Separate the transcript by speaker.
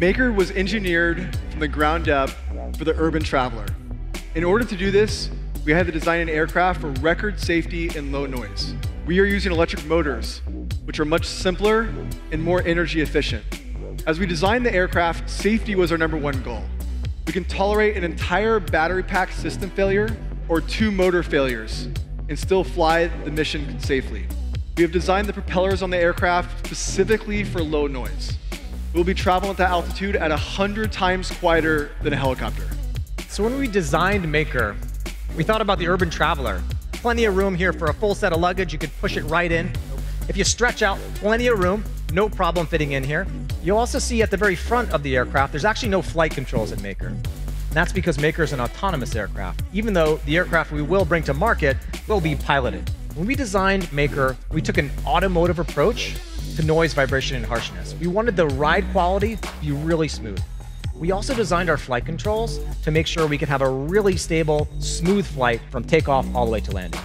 Speaker 1: Maker was engineered from the ground up for the urban traveler. In order to do this, we had to design an aircraft for record safety and low noise. We are using electric motors, which are much simpler and more energy efficient. As we designed the aircraft, safety was our number one goal. We can tolerate an entire battery pack system failure or two motor failures and still fly the mission safely. We have designed the propellers on the aircraft specifically for low noise. We'll be traveling at that altitude at 100 times quieter than a helicopter.
Speaker 2: So when we designed Maker, we thought about the urban traveler. Plenty of room here for a full set of luggage. You could push it right in. If you stretch out, plenty of room, no problem fitting in here. You'll also see at the very front of the aircraft, there's actually no flight controls in Maker. And that's because Maker is an autonomous aircraft, even though the aircraft we will bring to market will be piloted. When we designed Maker, we took an automotive approach to noise, vibration, and harshness. We wanted the ride quality to be really smooth. We also designed our flight controls to make sure we could have a really stable, smooth flight from takeoff all the way to landing.